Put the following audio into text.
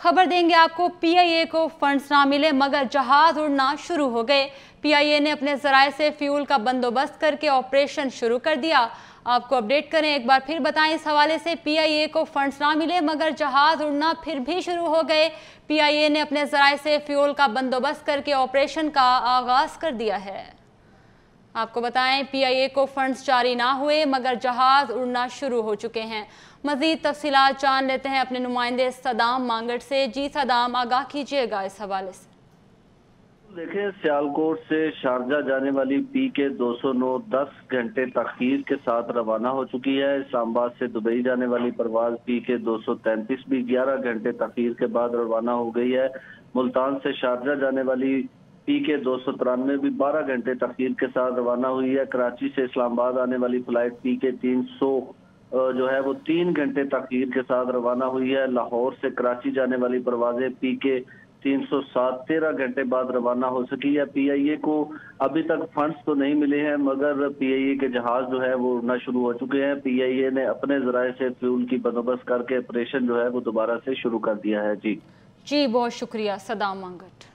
खबर देंगे आपको पीआईए को फंड्स ना मिले, मगर जहाज़ उड़ना शुरू हो गए। पीआईए ने अपने जराये से फ्यूल का बंदोबस्त करके ऑपरेशन शुरू कर दिया। आपको अपडेट करें, एक बार फिर बताएँ इस हवाले से पीआईए को फंड्स ना मिले, मगर जहाज़ उड़ना फिर भी शुरू हो गए। पीआईए ने अपने जराये से फ्यूल का बंदोबस्त करके ऑपरेशन का आगाज़ कर दिया है। आपको बताएँ पीआईए को फंड्स जारी ना हुए, मगर जहाज़ उड़ना शुरू हो चुके हैं। मजीद तफसीत जान लेते हैं अपने नुमाइंदे सदाम मांगट से। जी सदाम, आगाह कीजिएगा इस हवाले से। देखिए, सियालकोट से शारजा जाने वाली पी के 209 10 घंटे तखीर के साथ रवाना हो चुकी है। इस्लामाबाद से दुबई जाने वाली परवाज पी के 233 भी 11 घंटे तखीर के बाद रवाना हो गई है। मुल्तान से शारजा जाने वाली पी के दो सौ तिरानवे भी 12 घंटे तखीर के साथ रवाना हुई है। कराची से इस्लामाबाद आने वाली फ़्लाइट पी के तीन सौ जो है वो तीन घंटे तखीर के साथ रवाना हुई है। लाहौर से कराची जाने वाली परवाजें पी के तीन सौ सात तेरह घंटे बाद रवाना हो सकी है। पी आई ए को अभी तक फंड्स तो नहीं मिले हैं, मगर पी आई ए के जहाज़ जो है वो उड़ना शुरू हो चुके हैं। पी आई ए ने अपने जराये से फ्यूल की बंदोबस्त करके ऑपरेशन जो है वो दोबारा से शुरू कर दिया है। जी। जी, बहुत शुक्रिया। सदाम मंगट